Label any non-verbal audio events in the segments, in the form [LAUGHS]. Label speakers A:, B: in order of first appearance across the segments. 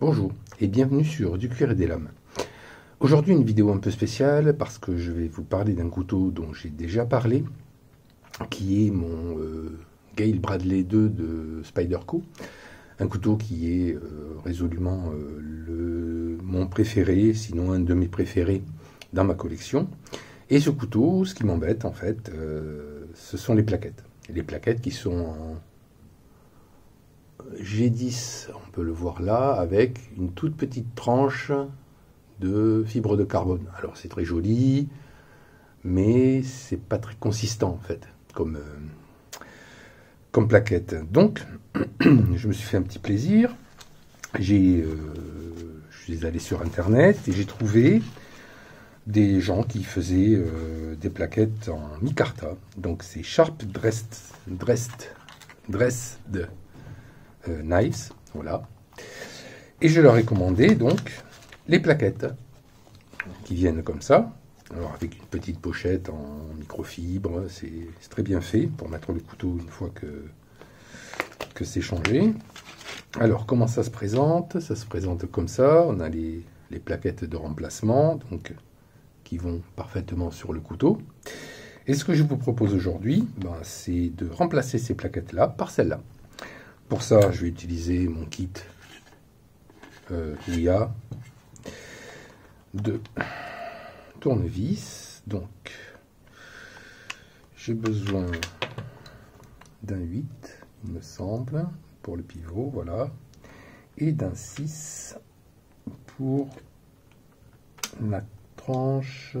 A: Bonjour et bienvenue sur Du cuir et des lames. Aujourd'hui une vidéo un peu spéciale parce que je vais vous parler d'un couteau dont j'ai déjà parlé, qui est mon euh, Gale Bradley 2 de Spyderco. Un couteau qui est euh, résolument euh, mon préféré, sinon un de mes préférés dans ma collection. Et ce couteau, ce qui m'embête en fait, ce sont les plaquettes. Les plaquettes qui sont en G10, on peut le voir là, avec une toute petite tranche de fibre de carbone. Alors c'est très joli, mais c'est pas très consistant en fait, comme, euh, plaquette. Donc, [CLEARS THROAT] je me suis fait un petit plaisir. J'ai, euh, je suis allé sur internet et j'ai trouvé des gens qui faisaient euh, des plaquettes en micarta. Donc c'est Sharp Dressed, Dressed, Dressed euh, Nice, voilà. Et je leur ai commandé donc les plaquettes qui viennent comme ça. Alors avec une petite pochette en microfibre, c'est très bien fait pour mettre le couteau une fois que, c'est changé. Alors comment ça se présente? Ça se présente comme ça. On a les, plaquettes de remplacement donc, qui vont parfaitement sur le couteau. Et ce que je vous propose aujourd'hui, ben, c'est de remplacer ces plaquettes-là par celles-là. Pour ça, je vais utiliser mon kit euh, où il y a deux tournevis. Donc, j'ai besoin d'un 8, il me semble, pour le pivot, voilà, et d'un 6 pour la tranche,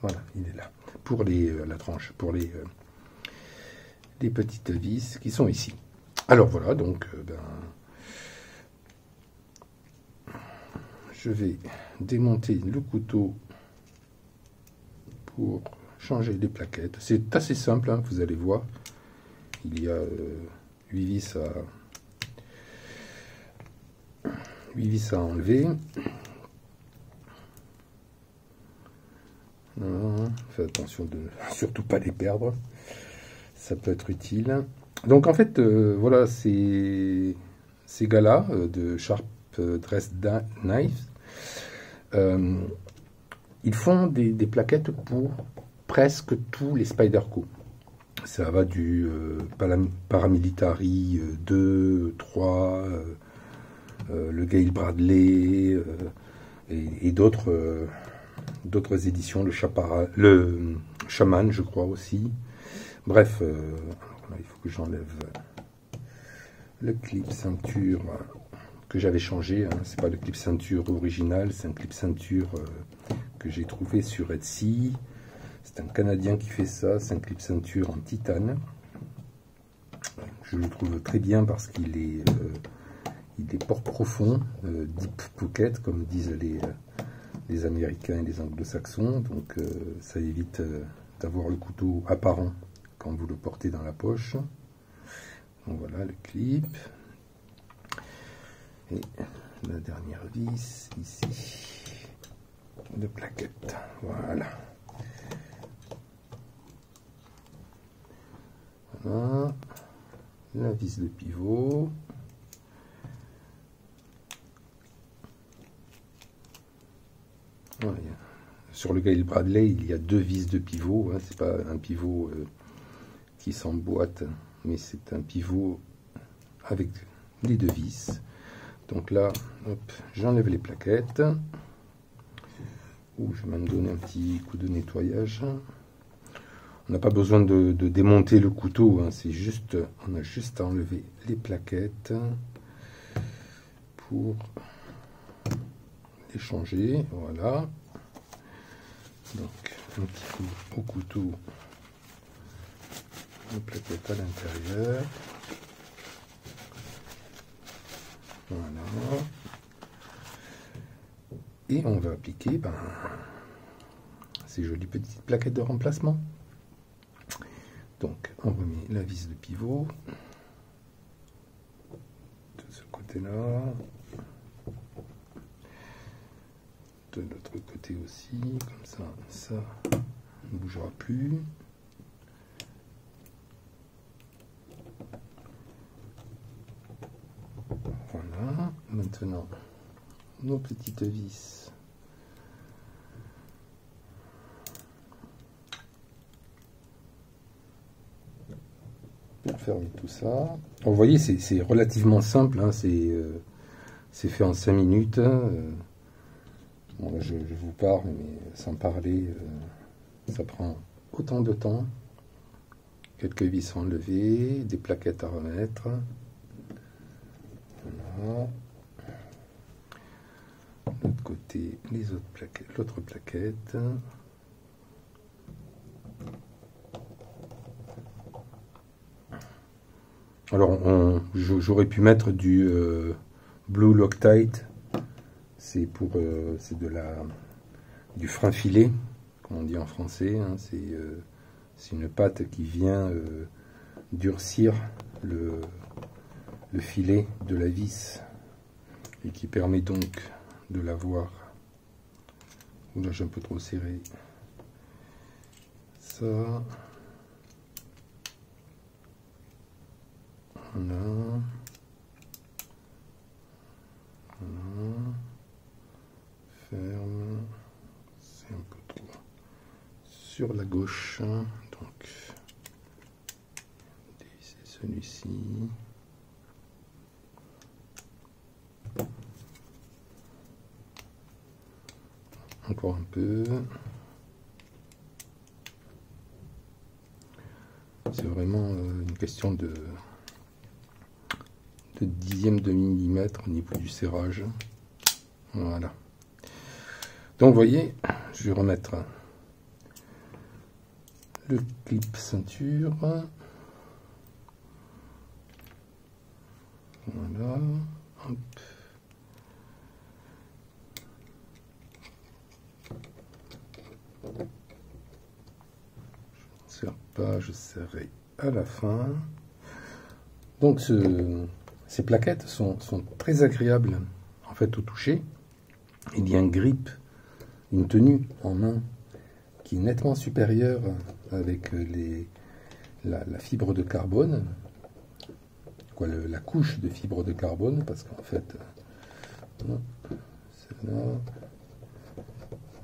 A: voilà, il est là, pour les, euh, la tranche, pour les, euh, les petites vis qui sont ici. Alors voilà, donc euh, ben, je vais démonter le couteau pour changer les plaquettes. C'est assez simple, hein, vous allez voir. Il y a 8 euh, vis à 8 vis à enlever. faites attention de [LAUGHS] surtout pas les perdre. Ça peut être utile. Donc en fait, euh, voilà, ces, gars-là euh, de Sharp euh, Dress Knives, ils font des, plaquettes pour presque tous les Spyderco. Ça va du Paramilitary 2, 3, le Gale Bradley et, d'autres d'autres éditions, le, Chapara, le Shaman, je crois aussi. Bref, il faut que j'enlève le clip ceinture que j'avais changé. Hein. C'est pas le clip ceinture original, c'est un clip ceinture euh, que j'ai trouvé sur Etsy. C'est un Canadien qui fait ça. C'est un clip ceinture en titane. Je le trouve très bien parce qu'il est, euh, est port profond, euh, deep pocket, comme disent les, les Américains et les Anglo-Saxons. Donc ça évite d'avoir le couteau apparent quand vous le portez dans la poche. Donc voilà le clip. Et la dernière vis ici de plaquette. Voilà. Voilà. La vis de pivot. Sur le Gale Bradley, il y a deux vis de pivot. Hein. C'est pas un pivot euh, qui s'emboîte, mais c'est un pivot avec les deux vis. Donc là, j'enlève les plaquettes. Ou je vais même donner un petit coup de nettoyage. On n'a pas besoin de, démonter le couteau, hein. c'est juste, on a juste à enlever les plaquettes pour les changer. Voilà. Donc un petit coup au couteau plaquette à l'intérieur. Voilà. Et on va appliquer ben, ces jolies petites plaquettes de remplacement. Donc on remet la vis de pivot de ce côté-là. De l'autre côté aussi, comme ça, ça ne bougera plus. Maintenant, nos petites vis. Fermer tout ça. vous voyez, c'est relativement simple. Hein, euh, c'est fait en 5 minutes. Bon, là, je, vous parle, mais sans parler, euh, ça prend autant de temps. Quelques vis enlevées, des plaquettes à remettre. Voilà. L'autre côté, les autres plaquettes, l'autre plaquette. Alors, j'aurais pu mettre du euh, Blue Loctite c'est pour euh, c'est de la du frein filet, comme on dit en français. Hein. Euh, c'est une pâte qui vient euh, durcir le, le filet de la vis et qui permet donc de l'avoir. Là, j'ai un peu trop serré. Ça. Voilà c'est un peu trop sur la gauche. Donc, c'est celui-ci. Encore un peu. C'est vraiment euh, une question de, de dixième de millimètre au niveau du serrage. Voilà. Donc vous voyez, je vais remettre le clip ceinture. Voilà. Hop. Je ne serre pas, je serrerai à la fin. Donc ces plaquettes sont, sont, très agréables en fait au toucher. Il y a un grip une tenue en main qui est nettement supérieure avec les, la, fibre de carbone, quoi, la couche de fibre de carbone, parce qu'en fait, celle-là,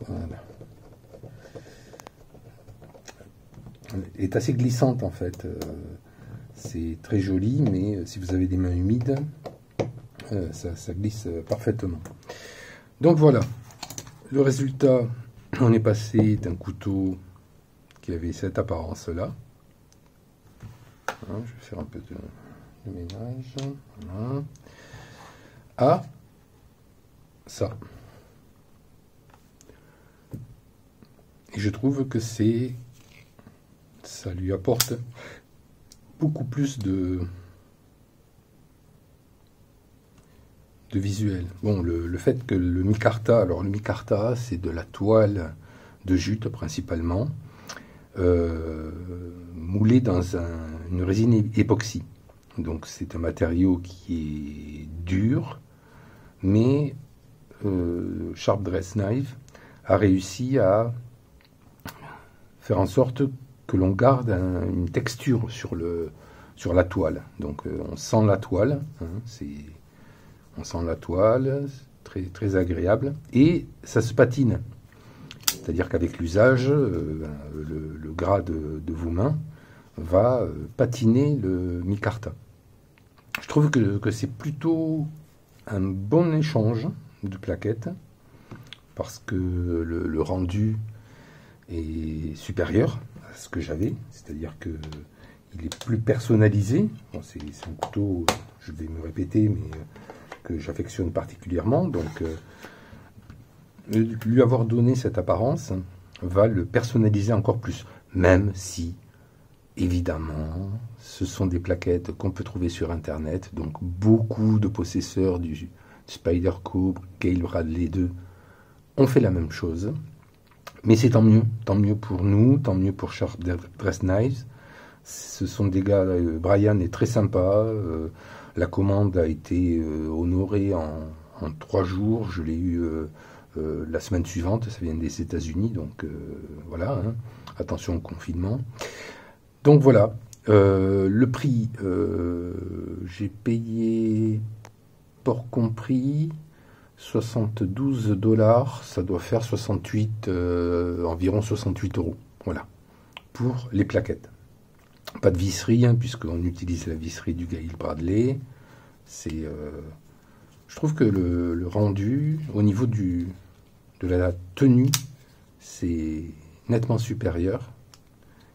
A: voilà, est assez glissante en fait. Euh, c'est très joli, mais si vous avez des mains humides, euh, ça glisse parfaitement. Donc voilà, le résultat, on est passé d'un couteau qui avait cette apparence-là. Hein, je vais faire un peu de, ménage. À ça. Et je trouve que c'est. Ça lui apporte beaucoup plus de, de visuel. Bon, le, fait que le micarta, alors le micarta, c'est de la toile de jute principalement, euh, moulée dans une résine époxy. Donc c'est un matériau qui est dur, mais euh, Sharp Dress Knife a réussi à faire en sorte que l'on garde une texture sur, la toile. Donc euh, on sent la toile, hein, c'est on sent la toile, très, agréable, et ça se patine. C'est-à-dire qu'avec l'usage, euh, le, gras de, vos mains va euh, patiner le micarta. Je trouve que, c'est plutôt un bon échange de plaquettes, parce que le, rendu est supérieur à ce que j'avais, c'est-à-dire que il est plus personnalisé. c'est un couteau, je vais me répéter, mais j'affectionne particulièrement. Donc, euh, lui avoir donné cette apparence va le personnaliser encore plus, même si, évidemment, ce sont des plaquettes qu'on peut trouver sur Internet. Donc, beaucoup de possesseurs du Spider Cube, Gale Bradley 2 ont fait la même chose. Mais c'est tant mieux, tant mieux pour nous, tant mieux pour Sharp Dress Knives. Ce sont des gars, euh, Brian est très sympa. Euh, la commande a été euh, honorée en, trois jours. Je l'ai eu euh, euh, la semaine suivante. Ça vient des États-Unis, donc voilà. Hein. Attention au confinement. Donc voilà. le prix, j'ai payé, pour compris, 72 dollars, ça doit faire 68, euh, environ 68 euros. Voilà, pour les plaquettes. Pas de visserie, hein, puisqu'on utilise la visserie du Gail Bradley. C'est, euh, je trouve que le, rendu, au niveau du, de la tenue, c'est nettement supérieur.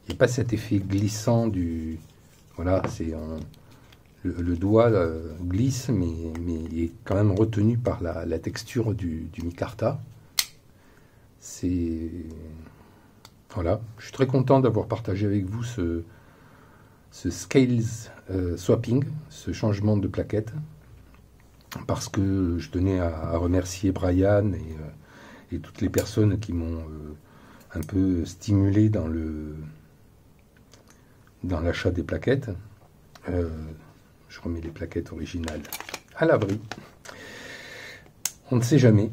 A: Il n'y a pas cet effet glissant du. Voilà, c'est le, doigt euh, glisse, mais, il est quand même retenu par la, texture du, du micarta. C'est. Voilà, je suis très content d'avoir partagé avec vous ce, ce scales euh, swapping, ce changement de plaquette, parce que je tenais à, remercier Brian et, euh, et, toutes les personnes qui m'ont un peu stimulé dans le dans l'achat des plaquettes. Je remets les plaquettes originales à l'abri. On ne sait jamais.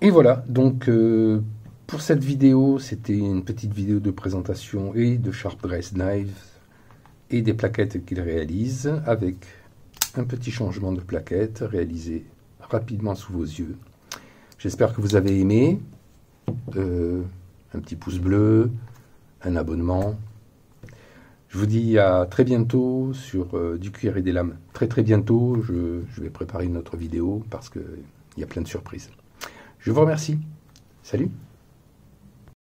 A: Et voilà, donc euh, pour cette vidéo, c'était une petite vidéo de présentation et de Sharp Grace Knives et des plaquettes qu'il réalise avec un petit changement de plaquette réalisé rapidement sous vos yeux. J'espère que vous avez aimé. Euh, un petit pouce bleu, un abonnement, je vous dis à très bientôt sur euh, du cuir et des lames. Très très bientôt, je, je vais préparer une autre vidéo parce qu'il y a plein de surprises. Je vous remercie. Salut